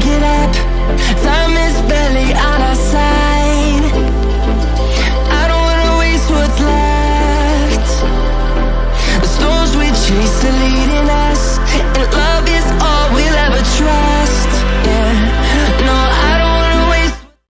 get up Time is barely out.